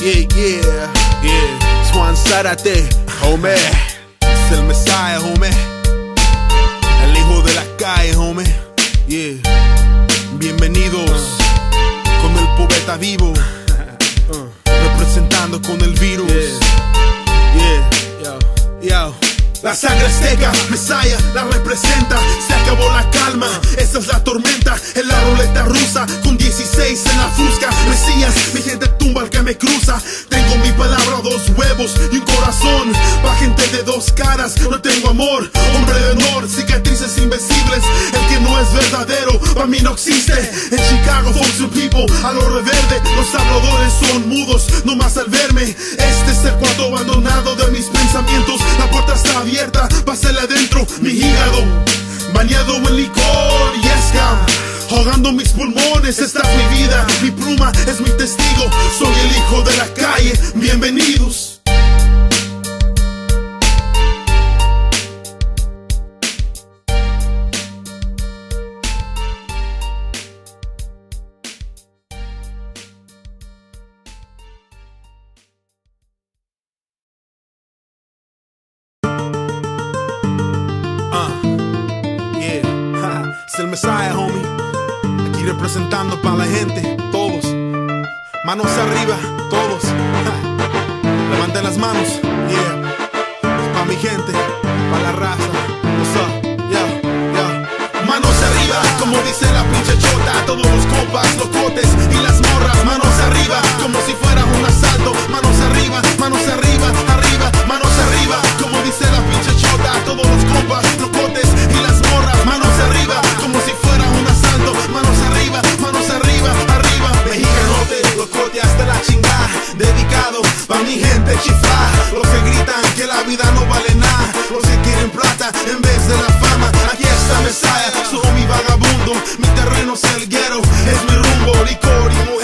Yeah, yeah, yeah. Swan Zárate, homie. Es el Messiah, homie. El hijo de las calles, homie. Yeah. Bienvenidos con el poeta vivo. Representando con el virus. Yeah, yeah, yo. yo. La sangre azteca, Mesaya la representa. Se acabó la calma, esta es la tormenta. En la ruleta rusa, con 16 en la fusca. Mesías, mi gente tumba al que me cruza. Tengo mi palabra, dos huevos y un corazón. Pa' gente de dos caras, no tengo amor. Hombre de honor, cicatrices invencibles. El que no es verdadero, para mí no existe. En Chicago, for some people, a lo reverde. Los habladores son mudos, nomás al verme. Este es el cuarto abandonado de mis pensamientos. La puerta está abierta abierta, pásale adentro mi hígado, bañado en licor y esca, jugando mis pulmones, esta es mi vida, mi pluma es mi testigo, soy el hijo de la calle, bienvenidos. Manos arriba, todos. Levanten las manos. Yeah. Pa' mi gente, pa' la raza. What's up? Yeah, yeah. Manos arriba, como dice la pinche chota. Todos los copas, locotes y las morras. Manos arriba. mi gente chiflar Los que gritan que la vida no vale nada. Los que quieren plata en vez de la fama. Aquí está Mesaya, soy mi vagabundo. Mi terreno es el guero, es mi rumbo. Licor y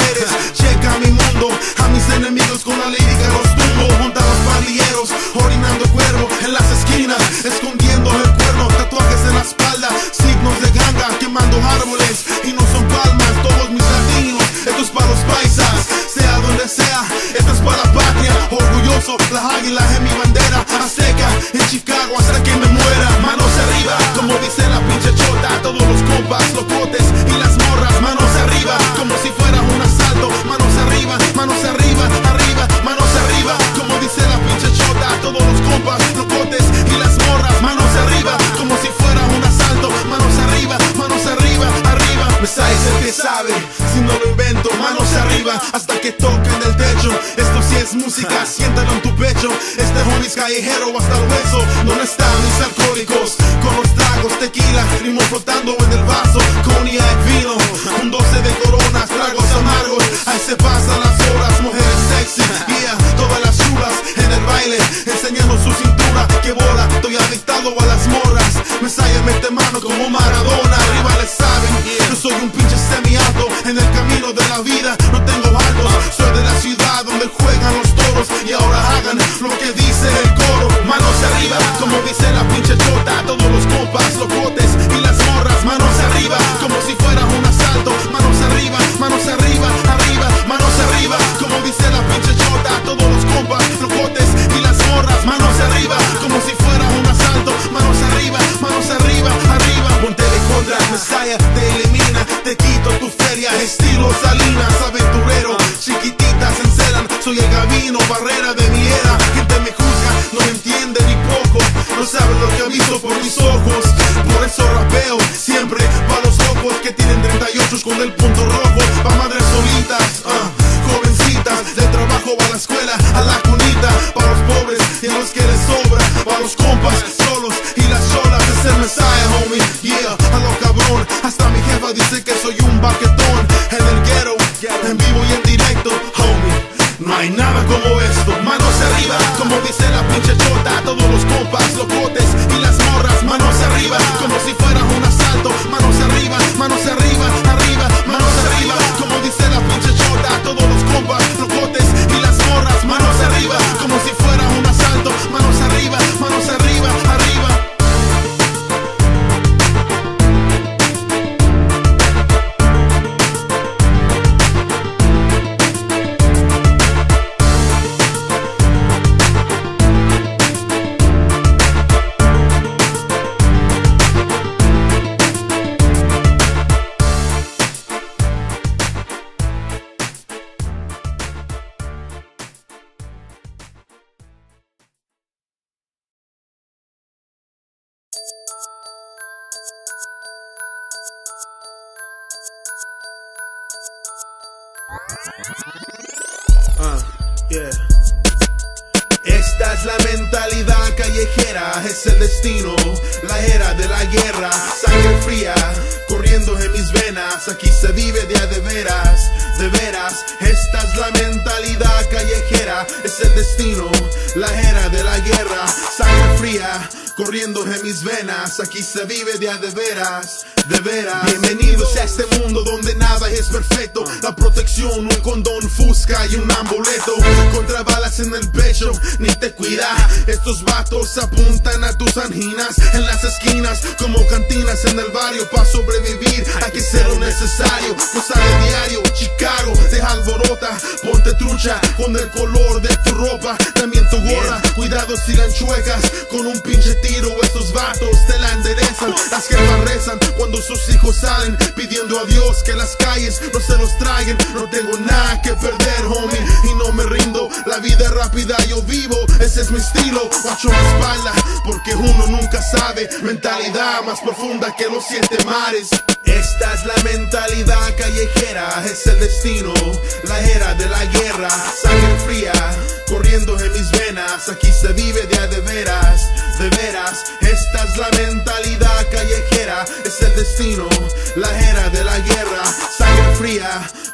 de veras, de veras. Bienvenidos a este mundo donde nada es perfecto, la protección, un condón fusca y un ambuleto, contra balas en el pecho, ni te cuida. Estos vatos apuntan a tus anginas en las esquinas, como cantinas en el barrio, para sobrevivir. Hay que ser lo necesario, cosa de diario, Chicago, deja alborota, ponte trucha con el color de tu ropa, también tu gorra, cuidado si la chuecas con un pinche tiro, estos vatos las jefas rezan cuando sus hijos salen pidiendo a Dios que las calles no se los traigan, no tengo nada que perder, homie, y no me rindo, la vida es rápida, yo vivo, ese es mi estilo, guacho la espalda, porque uno nunca sabe, mentalidad más profunda que los siete mares. Esta es la mentalidad callejera, es el destino, la era de la guerra,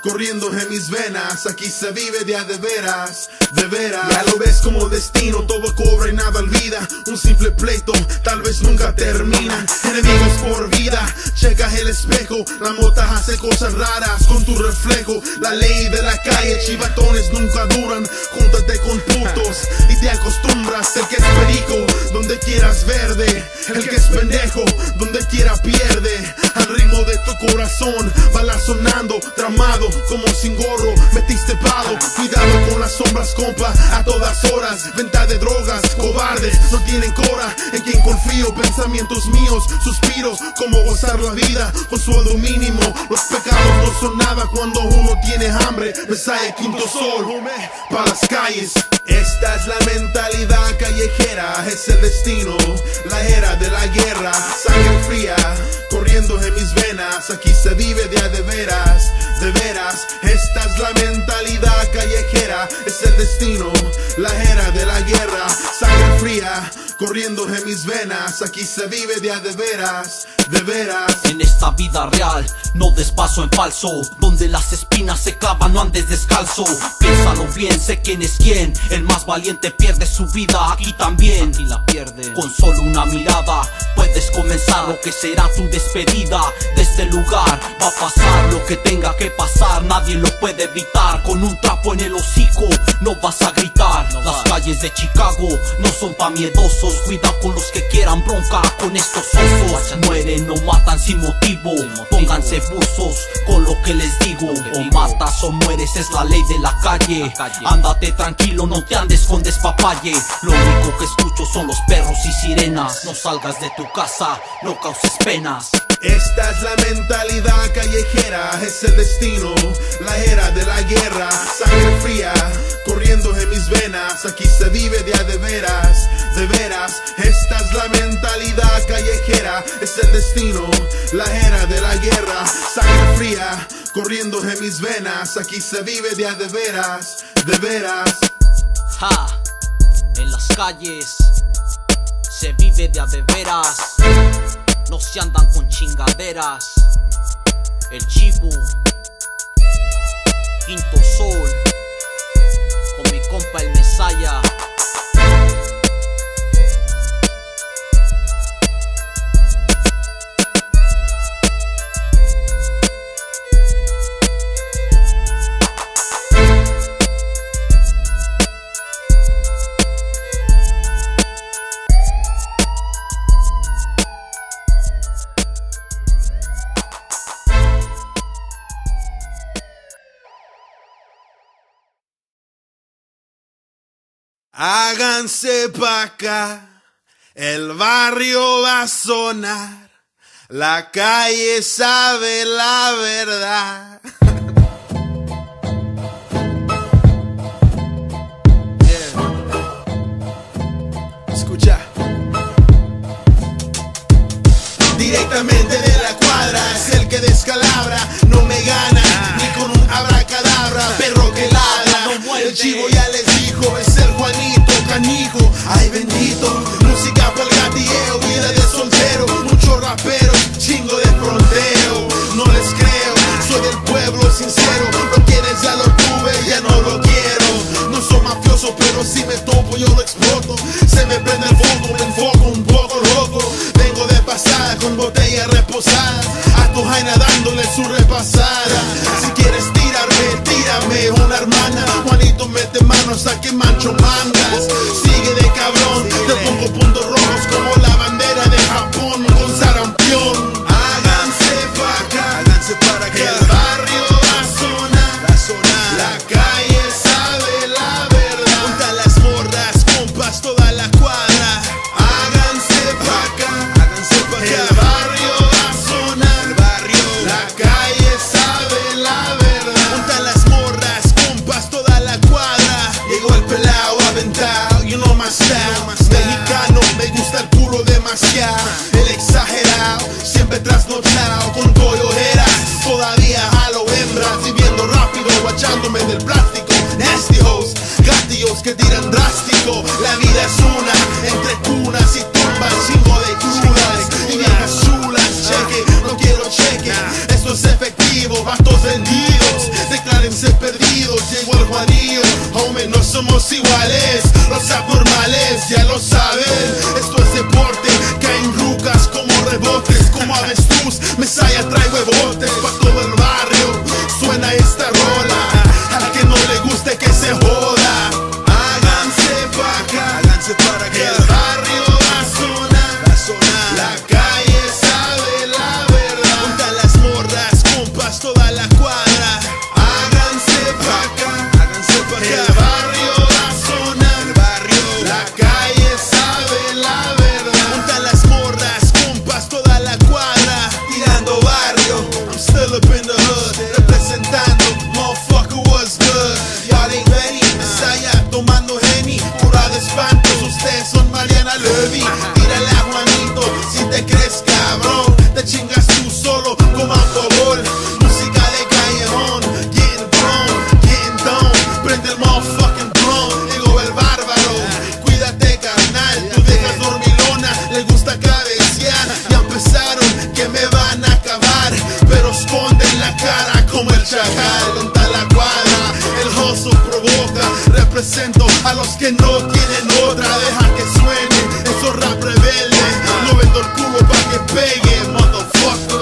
corriendo en mis venas, aquí se vive de a de veras, de veras, ya lo ves como destino, todo cobra y nada olvida, un simple pleito, tal vez nunca termina, enemigos por vida, checa el espejo, la mota hace cosas raras con tu reflejo, la ley de la calle, chivatones nunca duran, júntate con putos y te acostumbras, el que es perico, donde quieras verde, el que es pendejo, donde quiera pierde, de tu corazón, bala sonando, tramado, como sin gorro, metiste palo, cuidado con las sombras, compa, a todas horas, venta de drogas, cobardes, no tienen cora, en quien confío, pensamientos míos, suspiros, como gozar la vida, con sueldo mínimo, los pecados no son nada cuando uno tiene hambre, me sale quinto sol, para las calles. Esta es la mentalidad callejera, es el destino, la era de la guerra, sangre fría, corriendo en mis venas, aquí se vive de a de veras, de veras, esta es la mentalidad callejera, es el destino, la era de la guerra, sangre fría, corriendo en mis venas, aquí se vive de a de veras, de veras. En esta vida real, no des paso en falso. Donde las espinas se clavan, no andes descalzo. Piénsalo bien, sé quién es quién. El más valiente pierde su vida aquí también. Y la pierde. Con solo una mirada, puedes comenzar lo que será tu despedida. De este lugar va a pasar lo que tenga que pasar. Nadie lo puede evitar. Con un trapo en el hocico, no vas a gritar. Las calles de Chicago no son pa' miedosos. Cuida con los que quieran bronca con estos osos. Mueren o matan sin motivo. Pónganse buzos con lo que les digo. O matas o mueres, es la ley de la calle. Ándate tranquilo, no te andes con despapalle. Lo único que escucho son los perros y sirenas. No salgas de tu casa, no causes penas. Esta es la mentalidad callejera, es el destino, la era de la guerra, sangre fría, corriendo en mis venas, aquí se vive de a de veras, de veras, esta es la mentalidad callejera, es el destino, la era de la guerra, sangre fría, corriendo en mis venas, aquí se vive de a de veras, de veras. Ja, en las calles se vive de a de veras. No se andan con chingaderas. El chivo, quinto sol, con mi compa el Mesaya. Háganse pa' acá, el barrio va a sonar, la calle sabe la verdad. Escucha. Directamente de la cuadra es el que descalabra, no me gana, ah. ni con un abracadabra, perro que ladra, el chivo y canijo, ay bendito. Música para el gatilleo, vida de soltero. Mucho rapero, chingo de fronteo. No les creo, soy del pueblo sincero. Lo quieres ya lo tuve, ya no lo quiero. No soy mafioso, pero si me topo yo lo exploto. Se me prende el foco, me enfoco un poco loco. Vengo de pasada con botella reposada. A tu jaina dándole su repasada. Si quieres tirarme, tírame una hermana. Juanito mete no saque mancho bandas. get banging, motherfucker.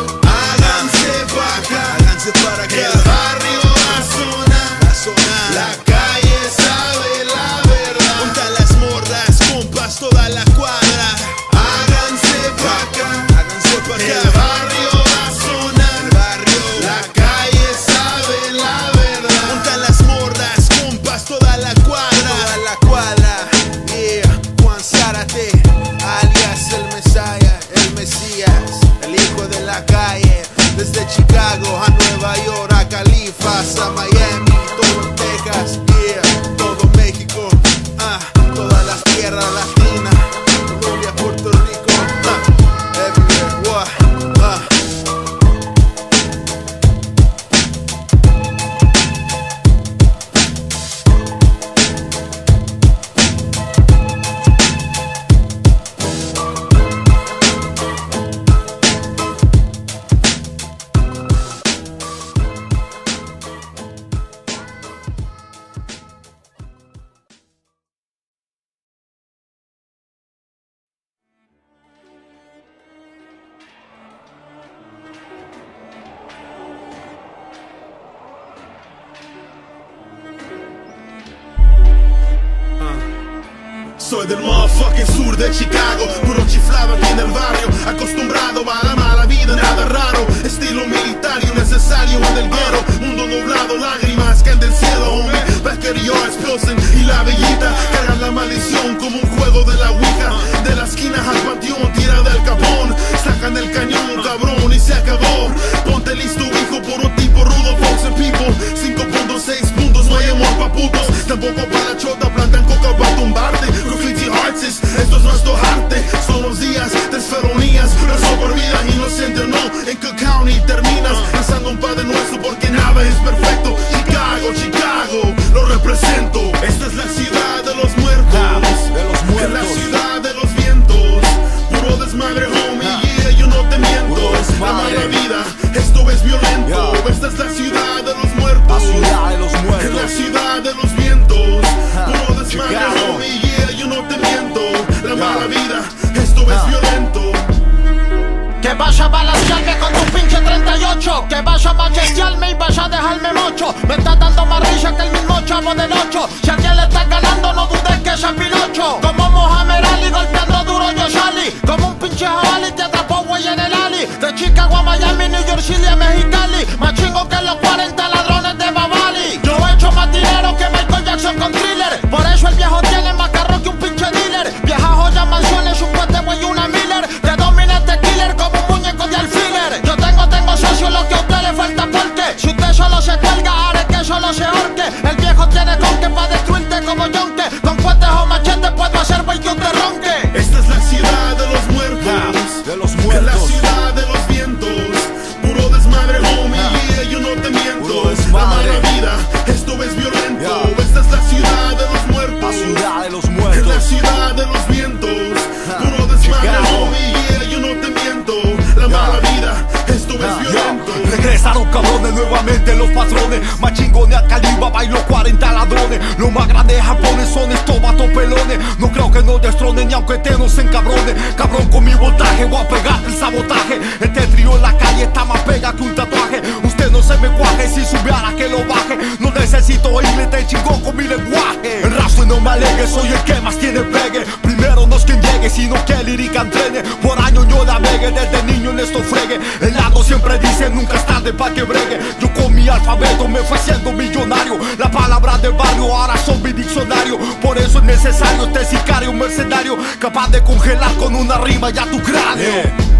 necesito oírme te chingón con mi lenguaje. El raso y no me alegue, soy el que más tiene pegue. Primero no es quien llegue, sino que lírica entrene. Por año yo la navegue, desde niño en esto fregue El lado siempre dice, nunca es tarde pa' que bregue Yo con mi alfabeto me fui siendo millonario. La palabra de barrio ahora son mi diccionario. Por eso es necesario este sicario mercenario Capaz de congelar con una rima ya tu cráneo.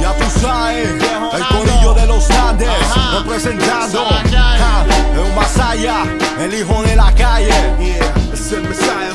Ya tú sabes, el corillo de los Andes Representando É uma saia, ele ronda na calle. Yeah, es el Messiah.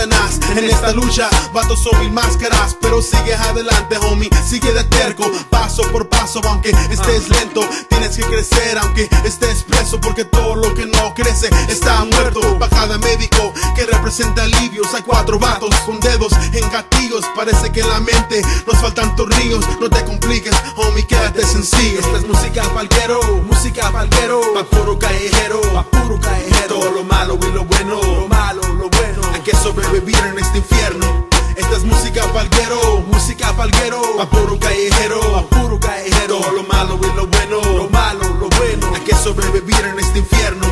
En esta lucha. Vatos son mil máscaras, pero sigues adelante, homie. Sigue de terco, paso por paso paso aunque estés ah. lento Tienes que crecer aunque estés preso Porque todo lo que no crece está muerto. Para cada médico que representa alivios. Hay cuatro vatos con dedos en gatillos. Parece que en la mente nos faltan tornillos. No te compliques, homie, quédate sencillo. Esta es música palguero, música palguero Pa' puro callejero, pa' puro callejero. Todo lo malo y lo bueno, lo malo, lo bueno. Hay que sobrevivir en este infierno. Esta es música palguero, música palguero, a callejero, a callejero. Lo malo y lo bueno, lo malo, lo bueno. Hay que sobrevivir en este infierno,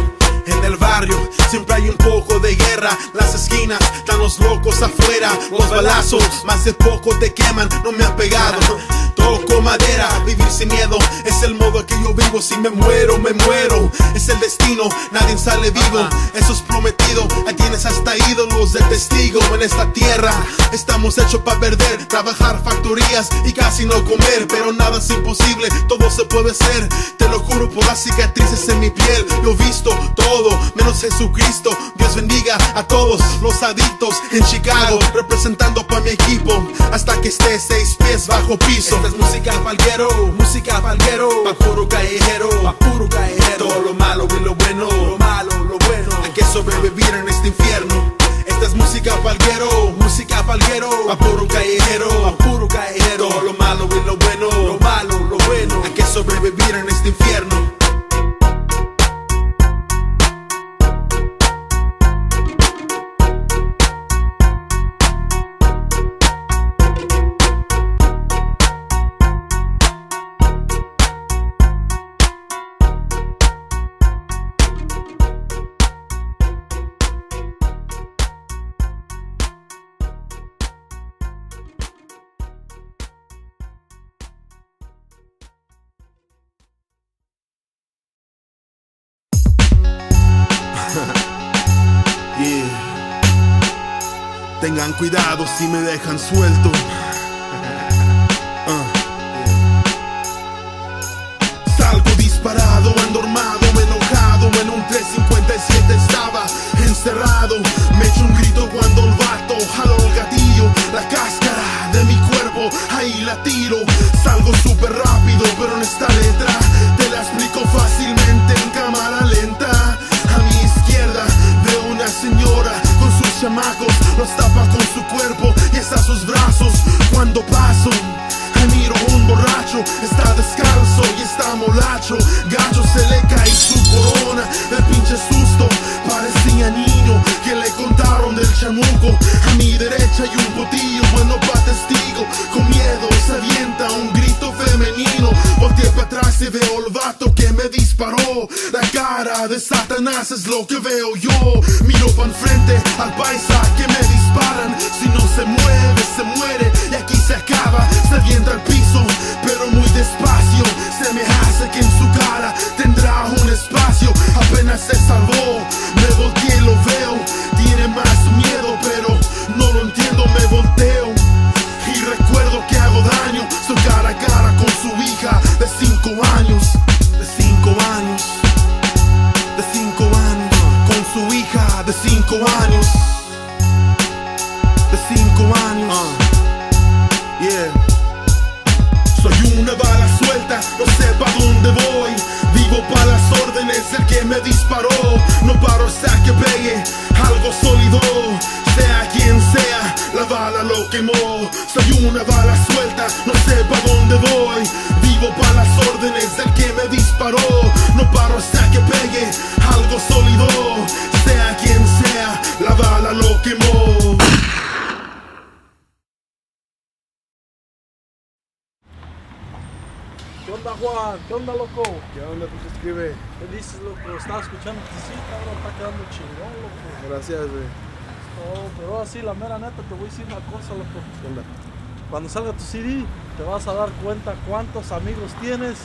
en el barrio, Siempre hay un poco de guerra, las esquinas están los locos afuera, los balazos más de poco te queman, no me han pegado. Toco madera, vivir sin miedo es el modo que yo vivo. Si me muero, me muero. Es el destino, nadie sale vivo. Eso es prometido. Hay quienes hasta ídolos de testigo en esta tierra. Estamos hechos para perder, trabajar factorías y casi no comer. Pero nada es imposible, todo se puede ser. Te lo juro por las cicatrices en mi piel. Yo he visto todo, menos Jesucristo. Dios bendiga a todos los adictos en Chicago, representando para mi equipo. Hasta que esté seis pies bajo piso. Esta es música falguero, música falguero. Pa' puro callejero, pa' puro callejero. Todo lo malo y lo bueno, lo malo, lo bueno. Hay que sobrevivir en este infierno. Esta es música falguero, música falguero. Tengan cuidado si me dejan suelto. Ah. Salgo disparado, endormado, enojado. En un 357 estaba encerrado. Me echo un grito cuando el vato jaló el gatillo. La cáscara de mi cuerpo, ahí la tiro. Salgo súper rápido, pero en esta letra los tapa con su cuerpo y está sus brazos. Cuando paso, miro un borracho, está descalzo y está molacho. Gacho se le cae su corona, el pinche susto. Parecía niño que le contaron del chamuco. A mi derecha hay un botillo, bueno pa' testigo. Con miedo se avienta un grito femenino. Volteé para atrás y veo La cara de Satanás es lo que veo yo. Miro pa' enfrente al paisa que me disparan. Si no se mueve, se muere. Y aquí se acaba, se avienta al piso. Pero muy despacio, se me hace que en su cara tendrá un espacio. Apenas se salvó, me volteé órdenes del que me disparó. No paro hasta que pegue ¿Qué onda, Juan? ¿Qué onda, loco? ¿Qué onda? ¿Qué se escribe? ¿Qué dices, loco? Estaba escuchando que sí, cabrón, está quedando chingón, loco. Gracias, güey. Oh, pero ahora sí, la mera neta, te voy a decir una cosa, loco. ¿Qué onda? Cuando salga tu CD, te vas a dar cuenta cuántos amigos tienes,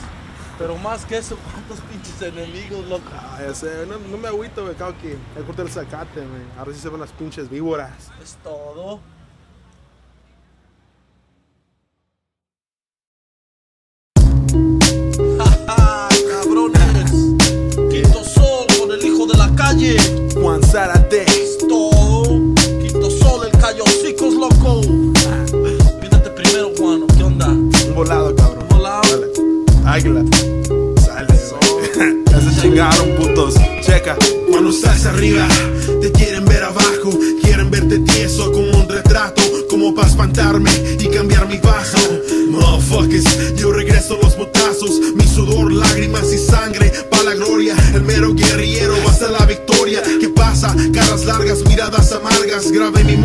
pero más que eso, cuántos pinches enemigos, loco. Ah, ya sé, no, no me agüito, güey, que es corté el zacate, güey. Ahora sí se ven las pinches víboras. Es todo. Grave mi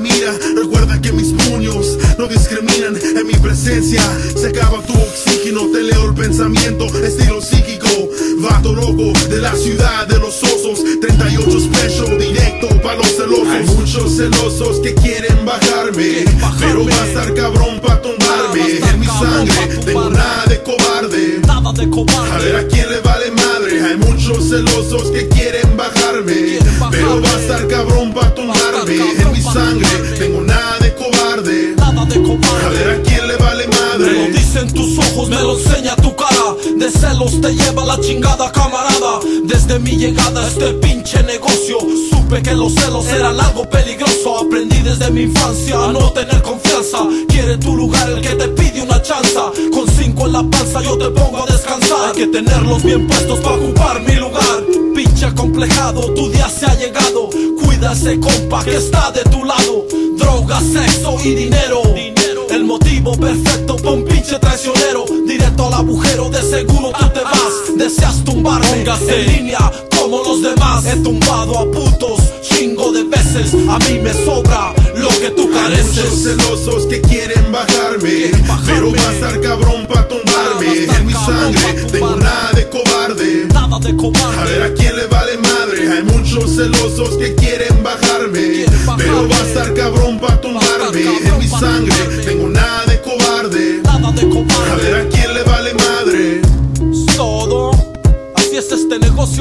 mira Recuerda que mis puños no discriminan En mi presencia. Se acaba tu oxígeno Te leo el pensamiento, estilo psíquico. Vato loco de la ciudad de los osos 38 special, directo para los celosos. Hay muchos celosos que quieren bajarme Pero va a estar cabrón pa' tumbarme. En mi sangre Te lleva la chingada camarada. Desde mi llegada a este pinche negocio, supe que los celos eran algo peligroso. Aprendí desde mi infancia a no tener confianza. Quiere tu lugar el que te pide una chanza. Con cinco en la panza yo te pongo a descansar. Hay que tenerlos bien puestos para ocupar mi lugar. Pinche acomplejado, tu día se ha llegado. Cuida ese compa que está de tu lado. Droga, sexo y dinero. El motivo perfecto para un pinche traicionero Directo al agujero, de seguro tú póngase en línea como los demás. He tumbado a putos chingo de veces. A mí me sobra lo que tú Hay muchos careces celosos que quieren bajarme Pero va a estar cabrón pa' tumbarme. En mi sangre tengo nada de cobarde. Nada de A ver cobarde a quién le vale madre Hay muchos celosos que quieren bajarme Pero va a estar cabrón pa' tumbarme. En mi sangre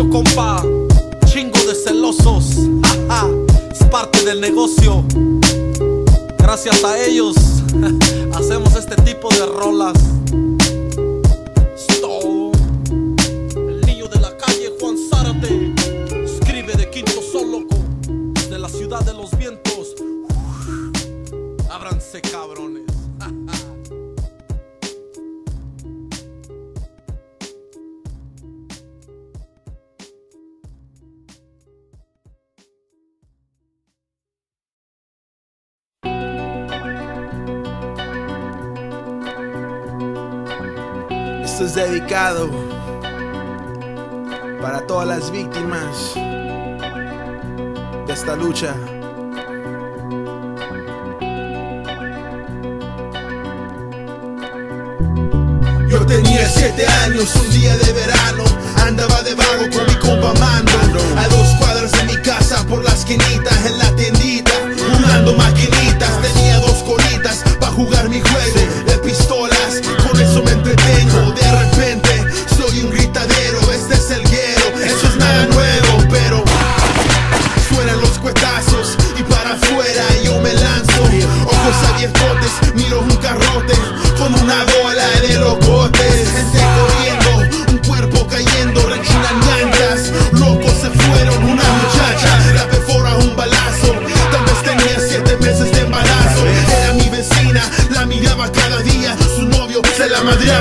compa. Chingo de celosos. Jaja, Es parte del negocio. Gracias a ellos hacemos este tipo de rolas. Es dedicado para todas las víctimas de esta lucha. Yo tenía siete años, un día de verano Andaba de vago con mi compa Mando A dos cuadras de mi casa, por la esquinita Madrid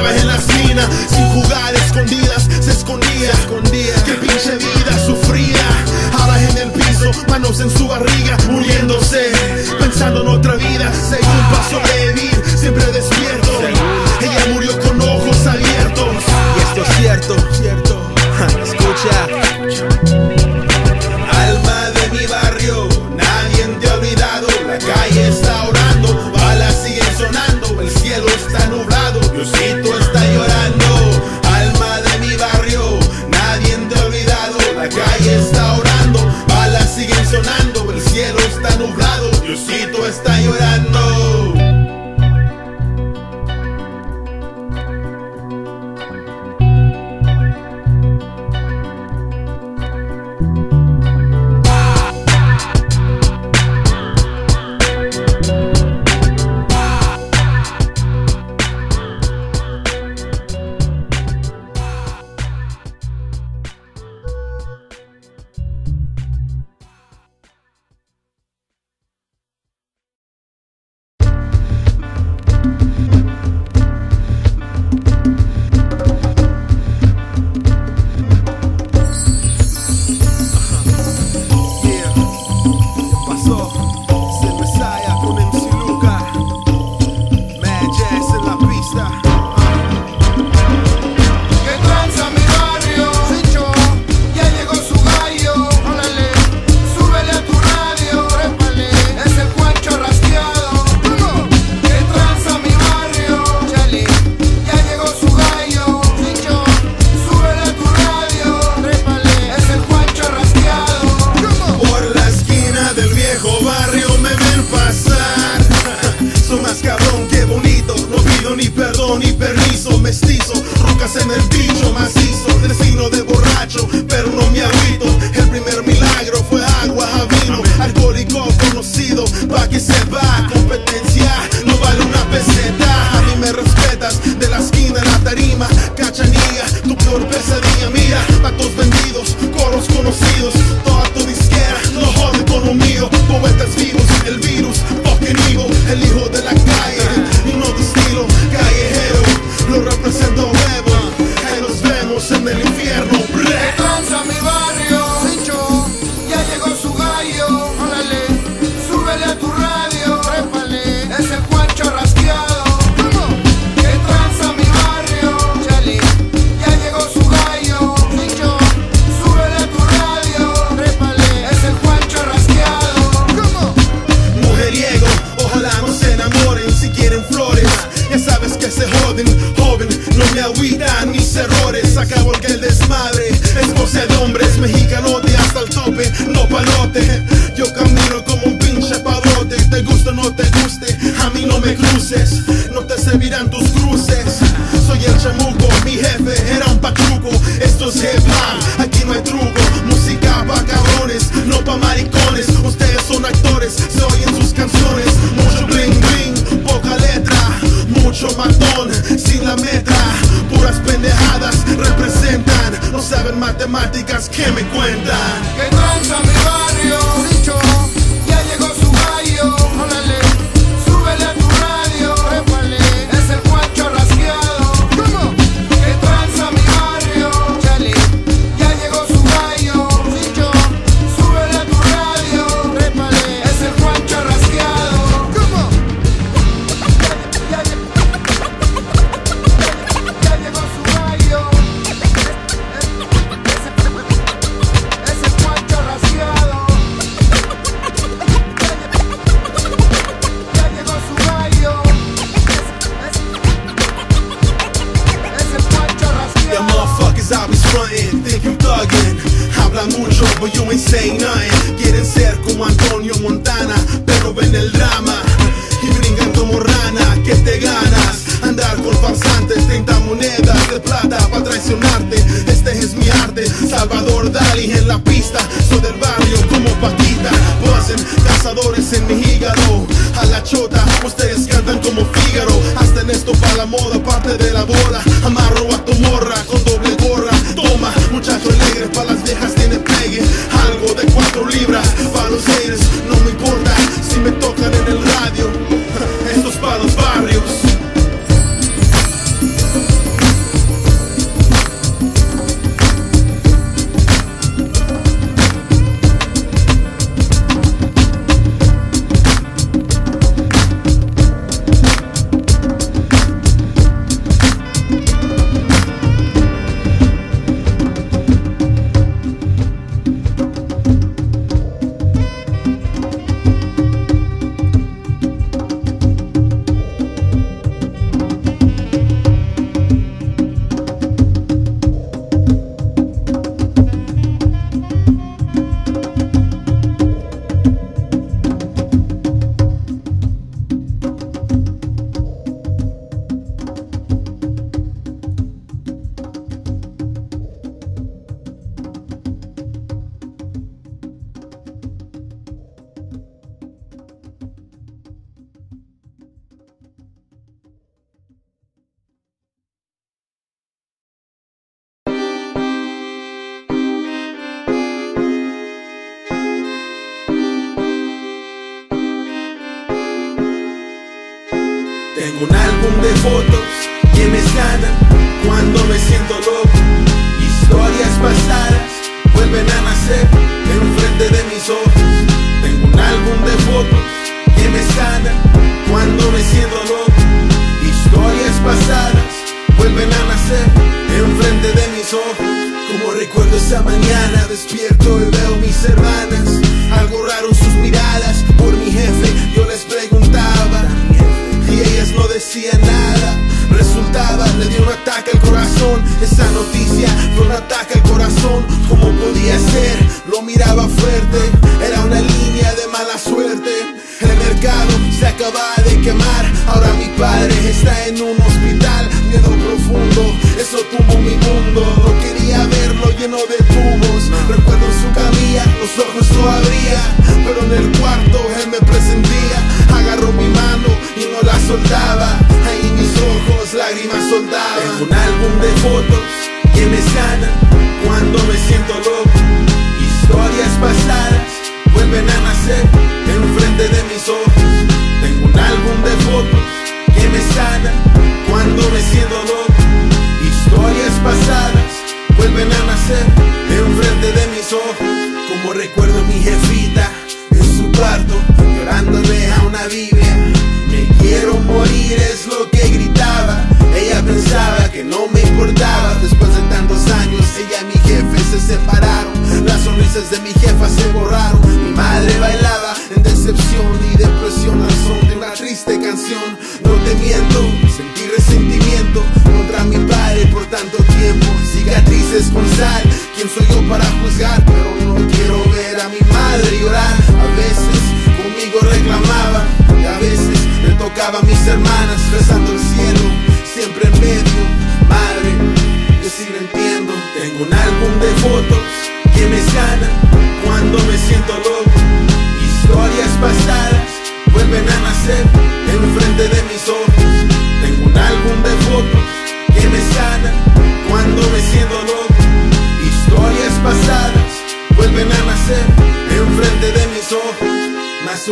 citizens and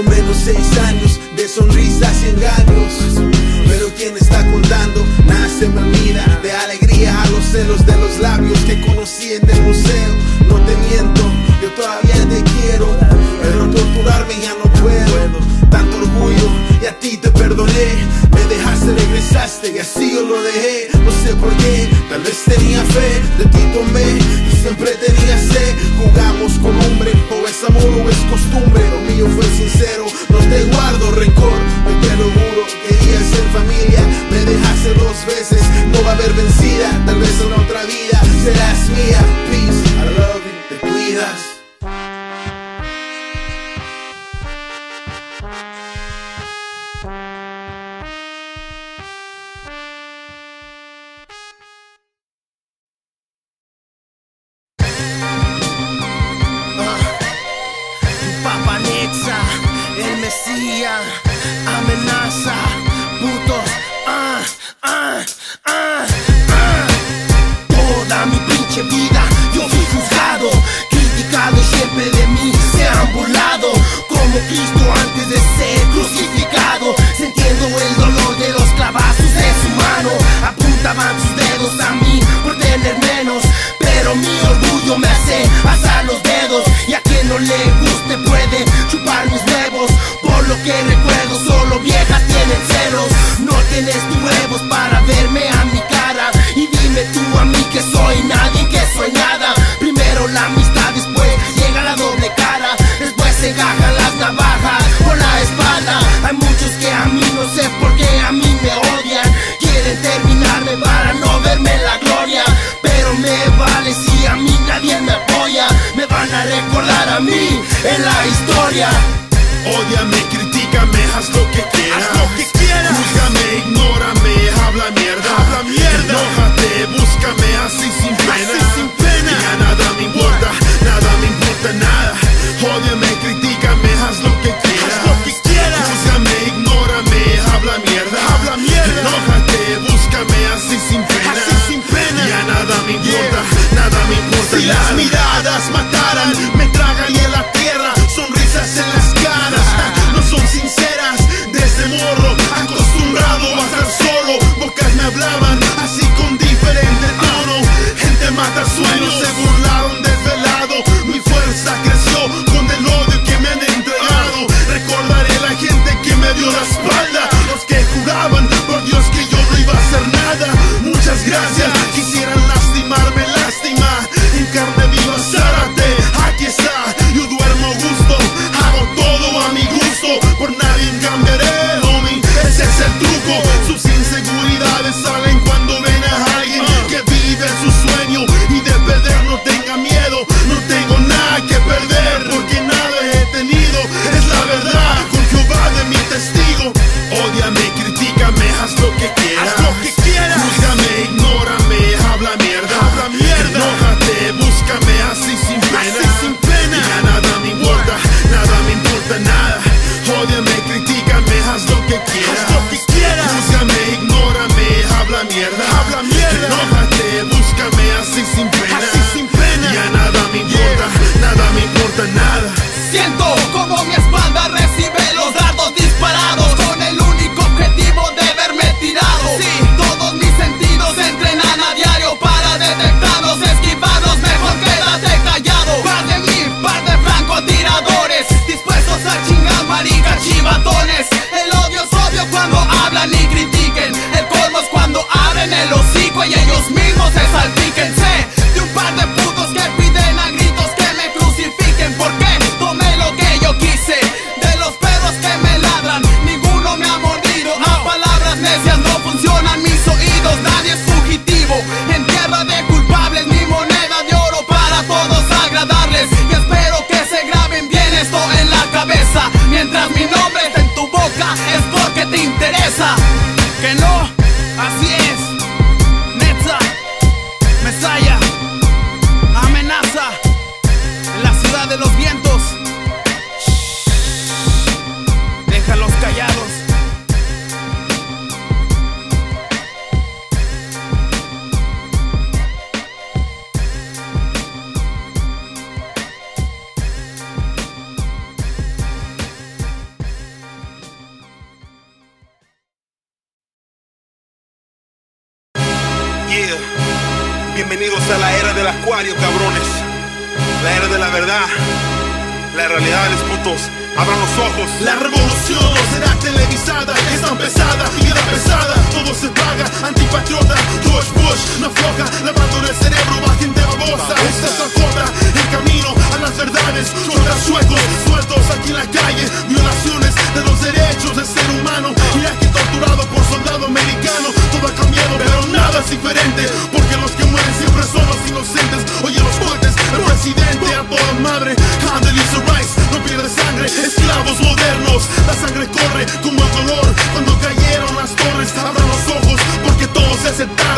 menos seis años de sonrisas y engaños. Pero quien está contando nace mal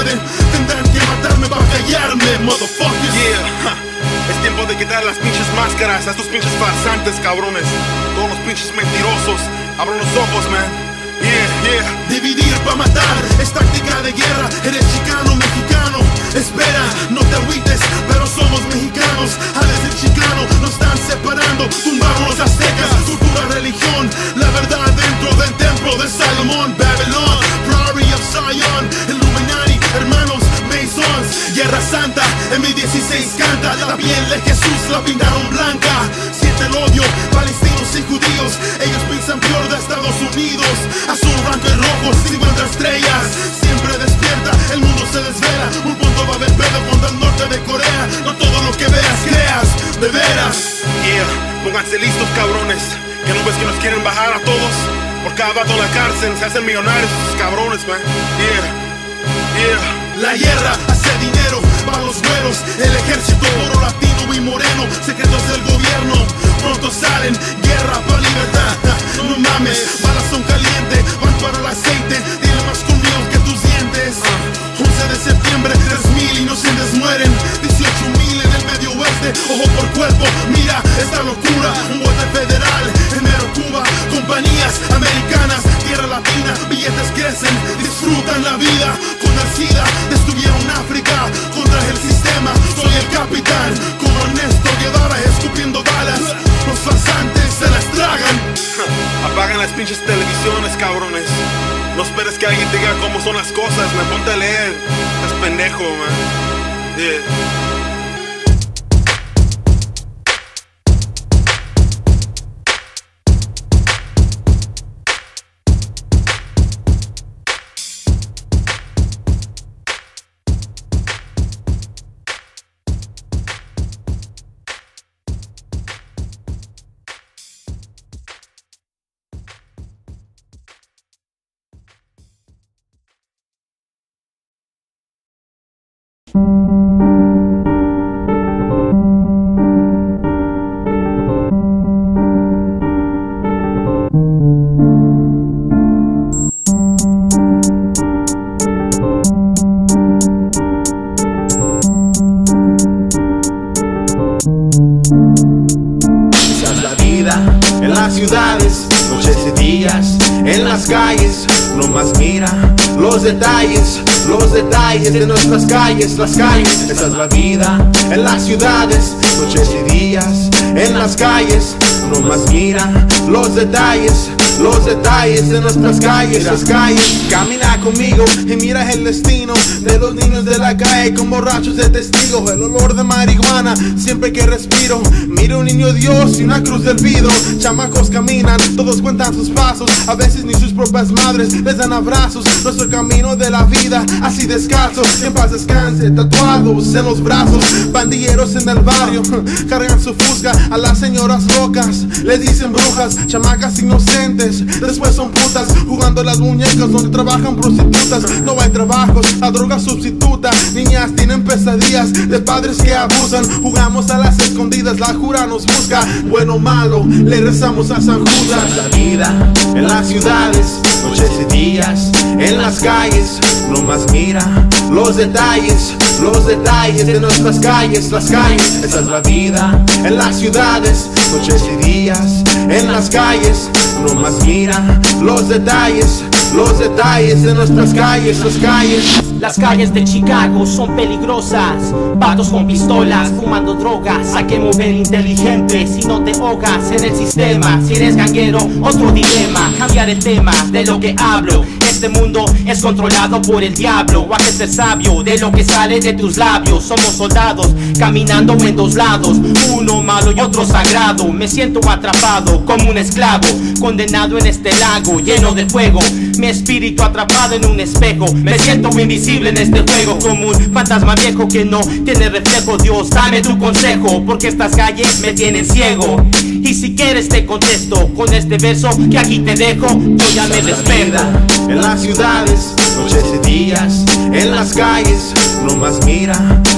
tarde, tendrán que matarme para callarme, motherfuckers. Yeah. Es tiempo de quitar las pinches máscaras a estos pinches farsantes, cabrones. Todos los pinches mentirosos. Abran los ojos, man. Dividir para matar es táctica de guerra. Eres chicano, mexicano. Espera, no te agüites, pero somos mexicanos. Ales del chicano nos están separando. Tumbaron los aztecas, cultura, religión. La verdad dentro del templo de Salomón, Babylon, Prairie of Zion, Illuminati, hermanos, Masons. Guerra Santa, en mi 16 canta. La piel de Jesús la pintaron blanca. Siente el odio, palestinos y judíos. Ellos piensan peor de Estados Unidos. Azul, blanco y rojo, cincuenta estrellas. Siempre despierta, el mundo se desvela. Un punto va a haber pedo contra el norte de Corea. No todo lo que veas, creas, de veras. Yeah. Pónganse listos, cabrones. Que no ves que nos quieren bajar a todos. Por cada vato la cárcel se hacen millonarios esos cabrones, man. Yeah. La guerra hace dinero para los güeros, el ejército oro latino y moreno, secretos del gobierno, pronto salen, guerra para libertad, no mames, balas son calientes, van para el aceite, tiene más conmigo que tus dientes. 11 de septiembre, 3.000 inocentes mueren, 18.000 en el medio ojo por cuerpo, mira esta locura, un bote federal, enero Cuba, compañías americanas, tierra latina, billetes crecen, disfrutan la vida, con el SIDA, destruyeron África, contra el sistema, soy el capitán, como Ernesto Guevara, escupiendo balas, los farsantes se las tragan. Apagan las pinches televisiones, cabrones. No esperes que alguien te diga cómo son las cosas, me ponte a leer. Es pendejo, man. Calles, las calles. Esa es la vida en las ciudades, noches y días en las calles. No más mira los detalles, los detalles de nuestras calles, las calles. Camina conmigo y mira el destino de los niños de la calle con borrachos de testigos. El olor de marihuana siempre que respiro. Miro un niño Dios y una cruz del vidrio. Chamacos caminan, todos cuentan sus pasos. A veces ni sus propias madres les dan abrazos. Nuestro camino de la vida así descalzo. En paz descanse, tatuados en los brazos. Pandilleros en el barrio cargan su fusca a las señoras locas. Les dicen brujas, chamacas inocentes. Después son putas jugando las muñecas donde trabajan prostitutas. No hay trabajos, la droga sustituta. Niñas tienen pesadillas de padres que abusan. Jugamos a las escondidas, la jura nos busca. Bueno o malo, le rezamos a San Judas. La vida en las ciudades, noches y días en las calles. No más mira los detalles, los detalles de nuestras calles, las calles. Esa es la vida en las ciudades, noches y días en las calles. No más mira los detalles, los detalles de nuestras calles, las calles. Las calles de Chicago son peligrosas. Vatos con pistolas, fumando drogas. Hay que mover inteligente si no te ahogas en el sistema. Si eres ganguero, otro dilema. Cambiar el tema de lo que hablo. Este mundo es controlado por el diablo. Hay que ser sabio de lo que sale de tus labios. Somos soldados caminando en dos lados. Uno malo y otro sagrado. Me siento atrapado como un esclavo. Condenado en este lago lleno de fuego. Mi espíritu atrapado en un espejo. Me siento invisible en este juego. Como un fantasma viejo que no tiene reflejo. Dios, dame tu consejo. Porque estas calles me tienen ciego. Y si quieres te contesto con este verso que aquí te dejo. Yo ya me desperdo. Las ciudades, noches y días, en las calles, no más mira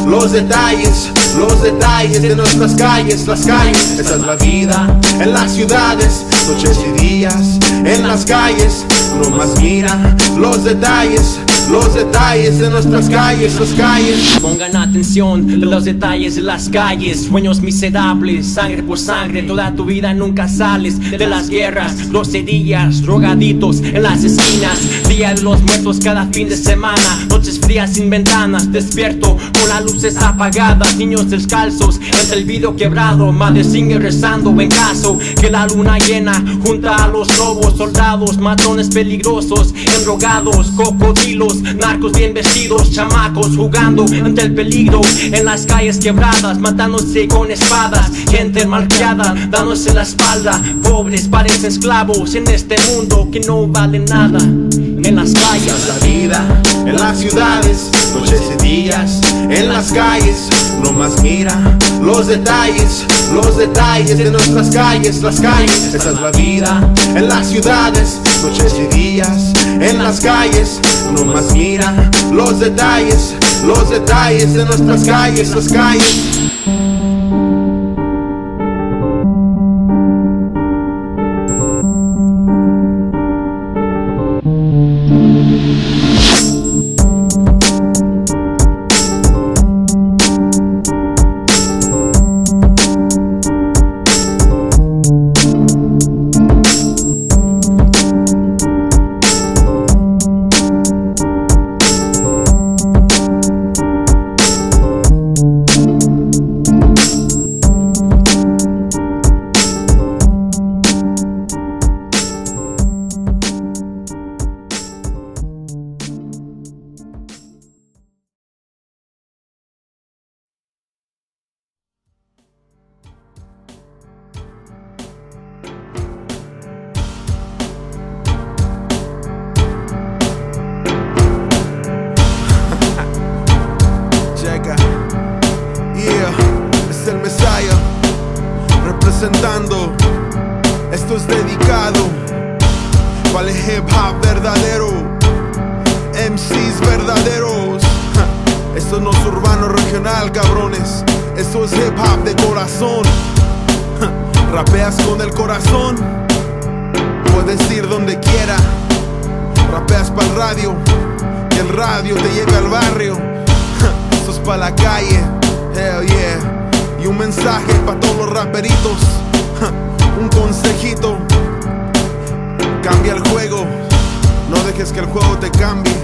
los detalles, los detalles de nuestras calles, las calles, esa es la vida. En las ciudades, noches y días, en las calles, no más mira los detalles, los detalles de nuestras calles, las calles. Pongan atención de los detalles de las calles, sueños miserables, sangre por sangre, toda tu vida nunca sales de las guerras, groserías, drogaditos en las esquinas, día de los muertos cada fin de semana, noches frías sin ventanas, despierto con las luces apagadas, niños descalzos entre el vidrio quebrado, madre sigue rezando en caso que la luna llena junta a los lobos, soldados, matones peligrosos, enrogados, cocodrilos, narcos bien vestidos, chamacos jugando ante el peligro. En las calles quebradas, matándose con espadas, gente marqueada, dándose la espalda, pobres parecen esclavos en este mundo que no vale nada. En las calles, la vida en las ciudades, noches y días en las calles, no más mira los detalles, los detalles de nuestras calles, las calles, esa es la vida en las ciudades, noches y días en las calles, no más mira los detalles, los detalles de nuestras calles, las calles. Cabrones. Esto es hip hop de corazón. Rapeas con el corazón. Puedes ir donde quiera. Rapeas para el radio. Y el radio te lleve al barrio. Ja, Esto es para la calle. Hell yeah. Y un mensaje para todos los raperitos. Un consejito. Cambia el juego. No dejes que el juego te cambie.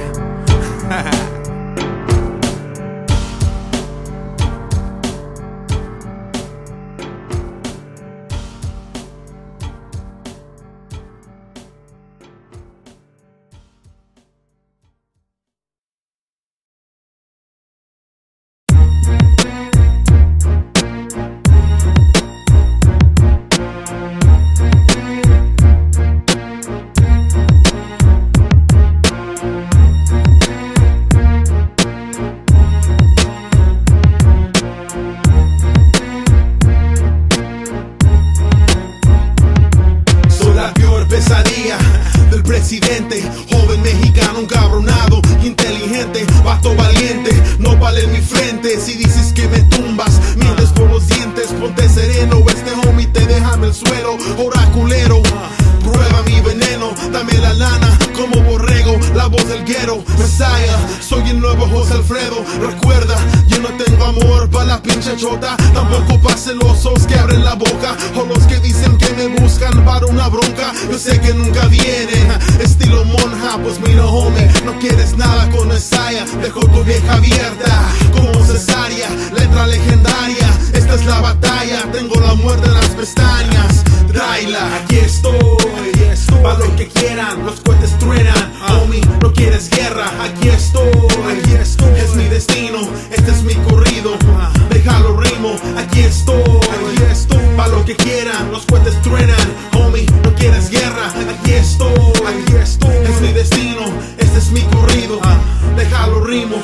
Yo sé que nunca vienen. Estilo monja, pues mira, homie. No quieres nada con Messiah. Dejo tu vieja abierta.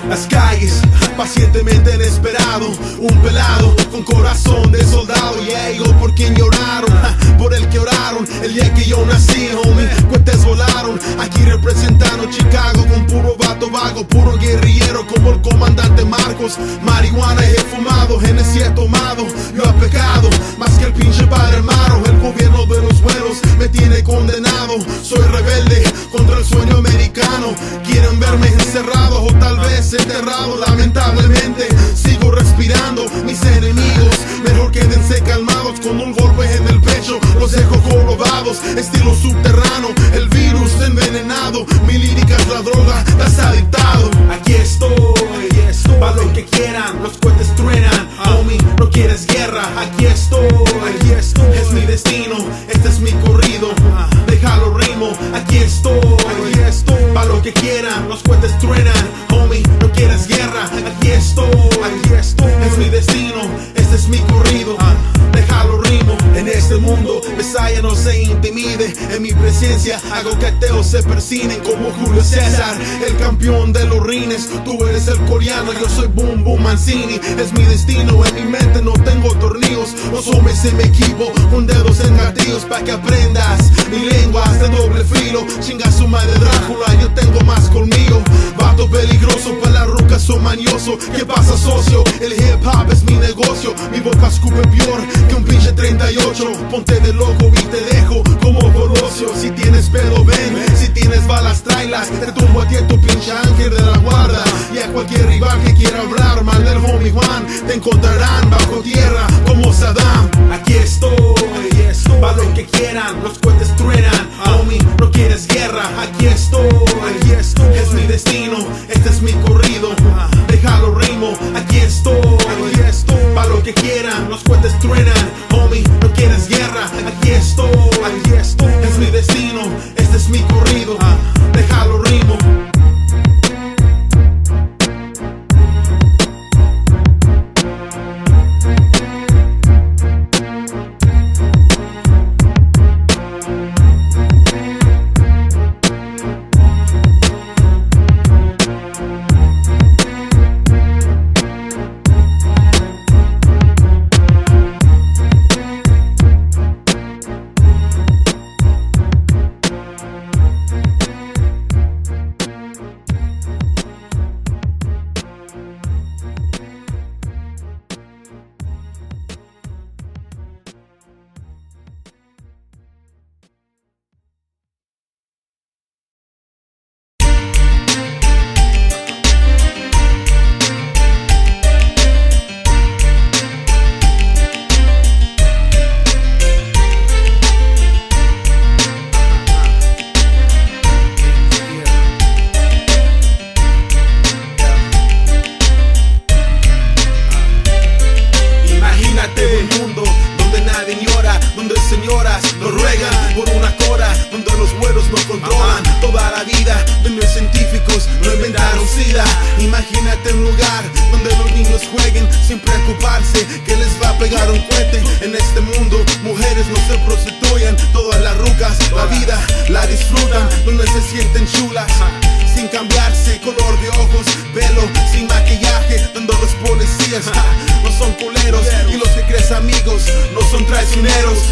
Las calles, pacientemente han esperado. Un pelado con corazón de soldado. Yeah, yo por quien lloraron, por el que oraron. El día que yo nací, homie, cohetes volaron. Aquí representando Chicago con puro vato vago, puro guerrillero como el comandante Marcos. Marihuana he fumado, Genesis he tomado. Yo he pecado, más que el pinche padre Maro. El gobierno de los buenos me tiene condenado. Soy rebelde contra el sueño americano. Quieren enterrado. Lamentablemente sigo respirando. Mis enemigos mejor quédense calmados con un golpe en el pecho. Los dejo colobados, estilo subterráneo. Hago que ateos se persinen como Julio César, el campeón de los rines. Tú eres el coreano, yo soy Boom Boom Mancini. Es mi destino, en mi mente no tengo tornillos. Los hombres se me equipo con dedos en gatillos pa' que aprendas. Mi lengua es de doble filo. Chinga su madre Drácula, yo tengo más colmillo. Peligroso, para la ruca soy manioso. ¿Qué pasa, socio? El hip hop es mi negocio. Mi boca escupe peor que un pinche 38. Ponte de loco y te dejo como Colosio. Si tienes pedo, ven. Si tienes balas, tráelas. Te tumbo a ti a tu pinche ángel de la guarda. Y a cualquier rival que quiera hablar mal del homie Juan, te encontrarán bajo tierra como Saddam. Aquí estoy, pa' lo que quieran, los cohetes truenan. Homie, no quieres guerra, aquí estoy, aquí estoy. Es mi destino, este es mi corrido. Déjalo rimo, aquí estoy, aquí estoy. Pa' lo que quieran, los cohetes truenan. Homie, no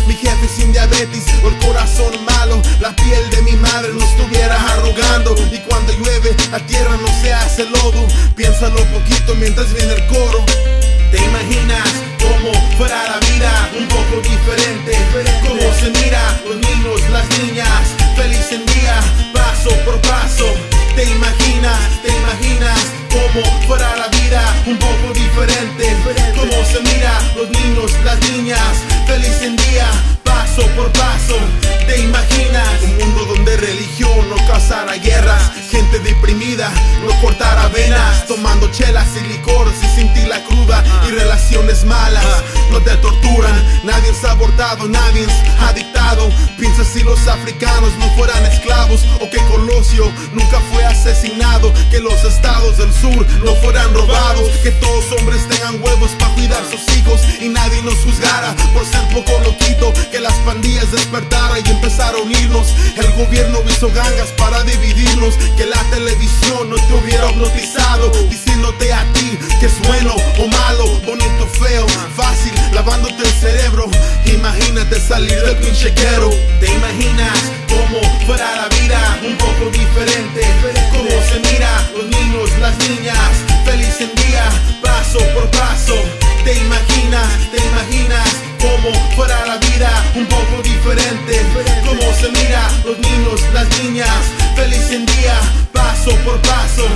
Mi jefe sin diabetes o el corazón malo, la piel de mi madre no estuviera arrugando y cuando llueve la tierra no se hace lodo. Piénsalo poquito mientras viene el coro. ¿Te imaginas cómo fuera la vida un poco diferente? Cómo se mira los niños, las niñas, feliz en día, paso por paso. Te imaginas, te imaginas cómo fuera la vida un poco diferente. Cómo se mira los niños, las niñas, feliz en día paso. ¿Te imaginas un mundo donde religión no causara guerras? Gente deprimida no cortara venas, tomando chelas y licor sin sentir la cruda y relaciones malas. No te torturan, nadie ha abortado, nadie ha dictado. Piensa si los africanos no fueran esclavos o que Colosio nunca fue asesinado, que los estados del sur no fueran robados, que todos hombres tengan huevos para cuidar sus hijos y nadie nos juzgara por ser poco loquito, que las pandillas despertaran y empezaron a unirnos. El gobierno hizo gangas para dividirnos, que la televisión no te hubiera hipnotizado, diciéndote a ti que es bueno o malo, bonito, feo, fácil, lavándote el cerebro. Imagínate salir del pinche quero. ¿Te imaginas cómo fuera la vida un poco diferente? Cómo se mira los niños, las niñas, feliz en día, paso por paso. ¿Te imaginas, te imaginas cómo fuera la vida un poco diferente? Cómo se mira los niños, las niñas, feliz en día, paso por paso.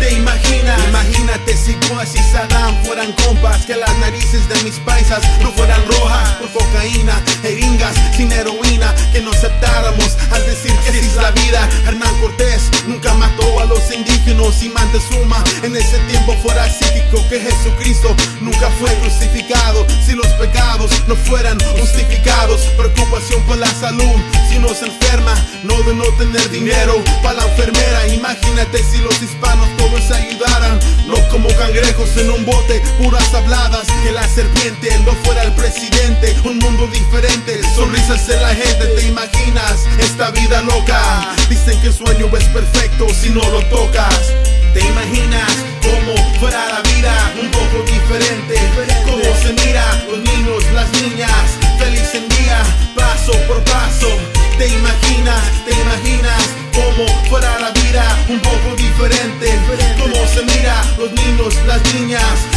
¿Te imaginas? Imagínate si Boaz y Saddam fueran compas, que las narices de mis paisas no fueran rojas por cocaína, jeringas, sin heroína, que no aceptáramos al decir que es la vida. Hernán Cortés nunca mató a los indígenas y Montezuma en ese tiempo fuera psíquico que Jesucristo nunca fue crucificado. Si los pecados no fueran justificados, preocupación por la salud, si uno se enferma, no de no tener dinero para la enfermera. Imagínate si los hispanos todos se ayudaran, no como cangrejos en un bote, puras habladas, que la serpiente no fuera el presidente, un mundo diferente, sonrisas en la gente, ¿te imaginas esta vida loca? Dicen que el sueño es perfecto si no lo tocas. ¿Te imaginas niños,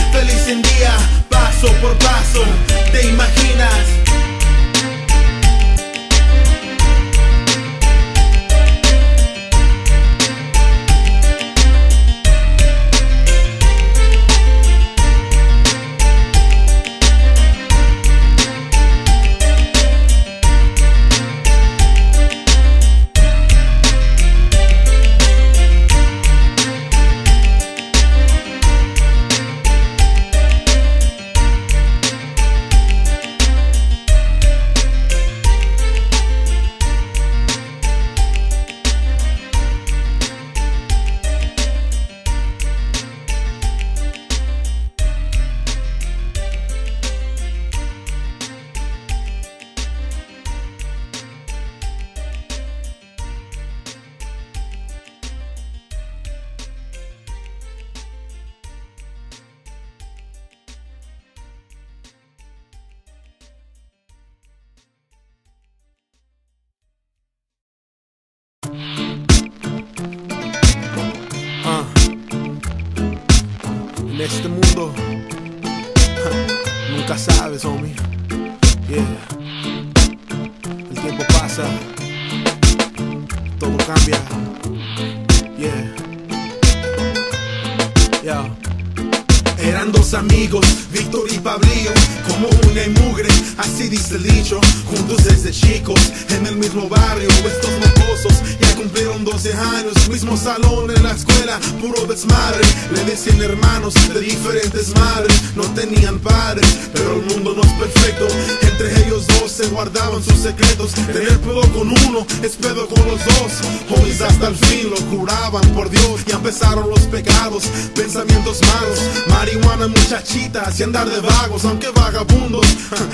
guardaban sus secretos. Tener pedo con uno es pedo con los dos. Homies hasta el fin lo juraban por Dios. Y empezaron los pecados, pensamientos malos. Marihuana, muchachitas y andar de vagos, aunque vagabundos,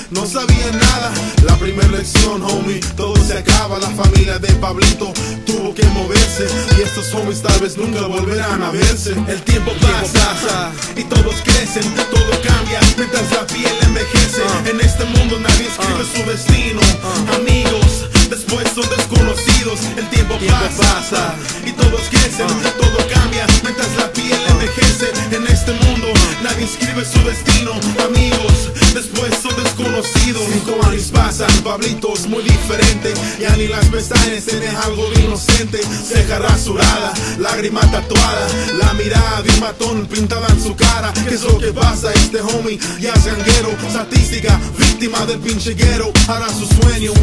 no sabían nada. La primera lección, homie, todo se acaba. La familia de Pablito tuvo que moverse. Y estos homies tal vez nunca volverán a verse. El tiempo pasa y todos crecen, todo cambia mientras la piel envejece. En este mundo nadie escribe su destino. Amigos, después son desconocidos. El tiempo pasa y todos crecen, todo cambia mientras la piel envejece. En este mundo nadie escribe su destino. Amigos, después son desconocidos. Cinco años pasan Pablito es muy diferente, ya ni las pestañas tienen algo de inocente. Ceja rasurada, lágrima tatuada, la mirada de un matón pintada en su cara. ¿Qué es lo que pasa? Este homie ya es ganguero, statística, víctima del pinche guero. Ahora su sueño,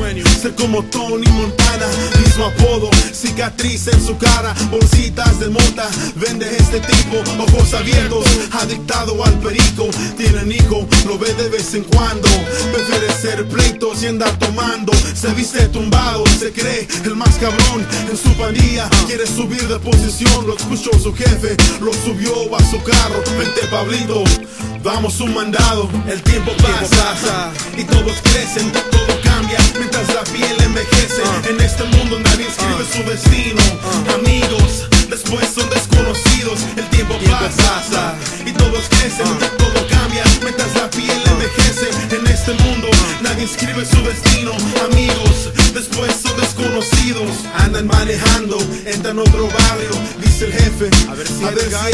ser como Tony Montana, mismo apodo, cicatriz en su cara, bolsitas de mota. Vende este tipo, ojos abiertos, adictado al perico. Tiene hijo, lo ve de vez en cuando. Prefiere ser pleitos y andar tomando. Se viste tumbado, se cree el más cabrón en su pandilla. Quiere subir de posición, lo escuchó su jefe, lo subió a su carro. Vente, Pablito. Vamos un mandado, el tiempo pasa y todos crecen, todo cambia mientras la piel envejece. En este mundo nadie escribe su destino. Amigos, después son desconocidos, el tiempo pasa y todos crecen, todo cambia mientras la piel envejece. En este mundo nadie escribe su destino. Amigos, después son desconocidos. Andan manejando, entran a otro barrio, dice el jefe. A ver si,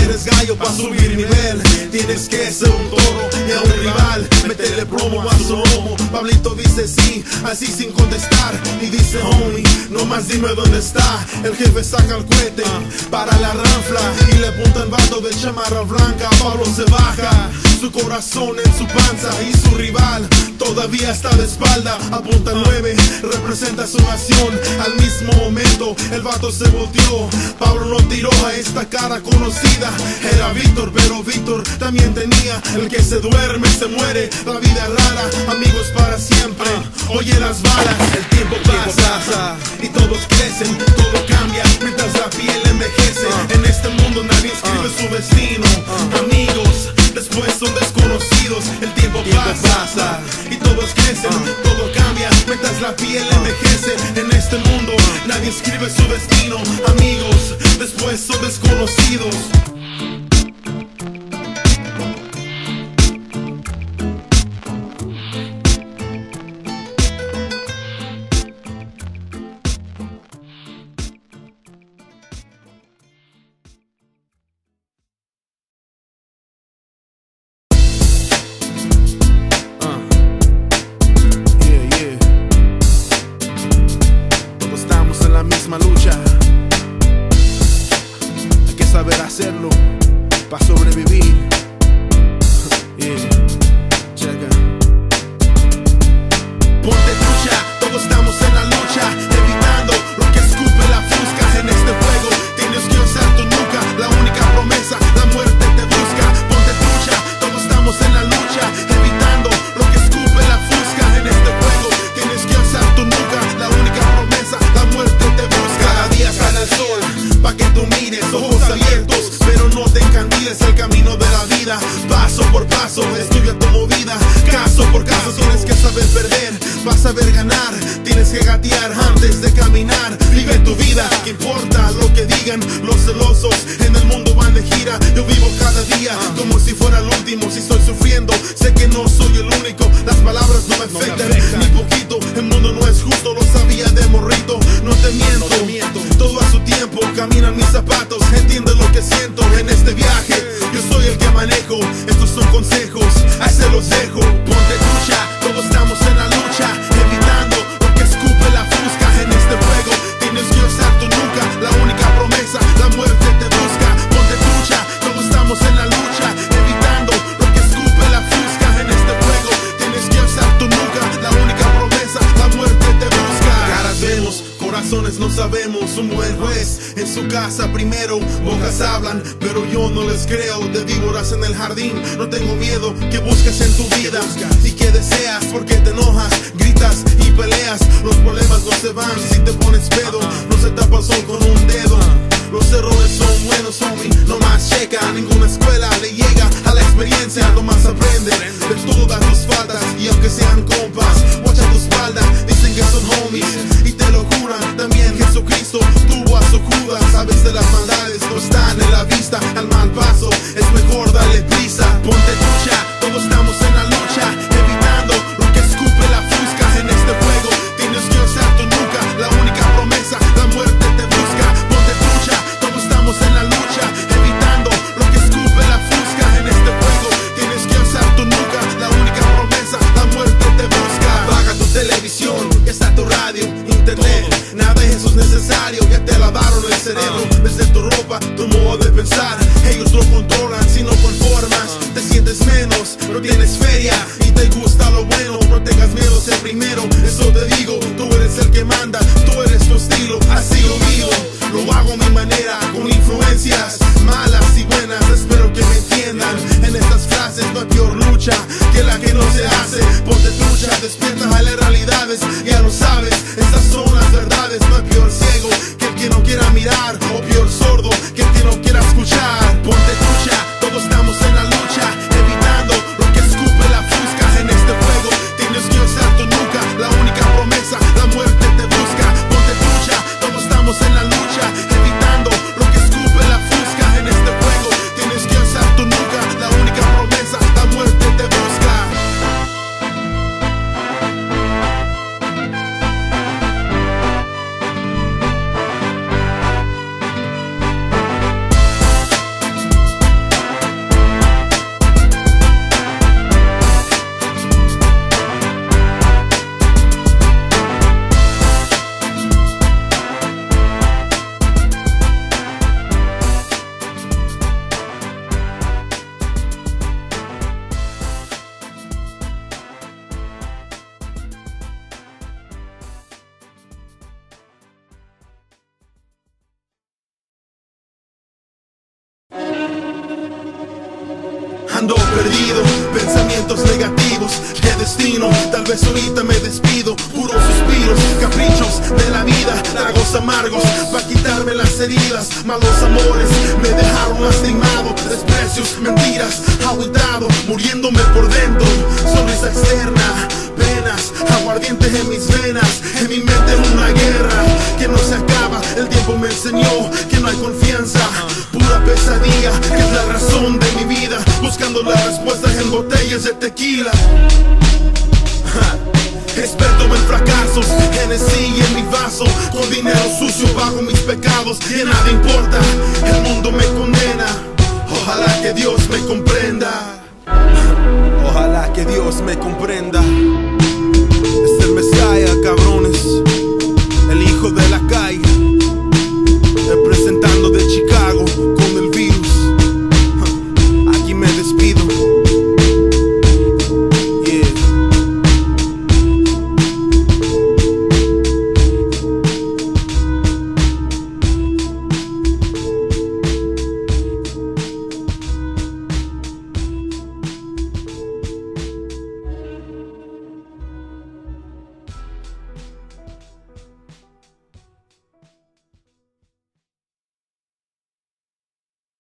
eres gallo para subir nivel. Tienes que ser un toro y a un rival. Métele promo a su homo. Pablito dice sí, así sin contestar. Y dice homie, no más dime dónde está. El jefe saca el cohete para la ranfla y le apunta el vato de chamarra blanca. Pablo se baja, su corazón en su panza y su rival todavía está de espalda. Apunta nueve, representa su nación. Al mismo momento, el vato se volteó. Pablo no tiró a esta cara conocida. Era Víctor, pero Víctor también tenía. El que se duerme se muere. La vida rara, amigos para siempre. Oye las balas, el tiempo pasa y todos crecen, todo cambia mientras la piel envejece. En este mundo nadie escribe su destino. Amigos, después son desconocidos. El tiempo pasa y todos crecen, todo cambia mientras la piel envejece. En este mundo nadie escribe su destino. Amigos, después son desconocidos. Estos son consejos, ahí se los dejo, ponte trucha, casa primero, bocas hablan, pero yo no les creo, de víboras en el jardín, no tengo miedo, que buscas en tu vida. y que deseas, porque te enojas, gritas y peleas, los problemas no se van si te pones pedo, no se tapa el sol con un dedo. Los errores son buenos, homie, no más checa. Ninguna escuela le llega experiencia No más aprende de todas tus faltas. Y aunque sean compas, watcha tu espalda. Dicen que son homies y te lo juran. También Jesucristo tuvo a su Judas. A veces las maldades no están en la vista. Al mal paso es mejor darle prisa. Ponte trucha, todos estamos en la lucha cerebro, desde tu ropa, tu modo de pensar. Ellos lo juntaron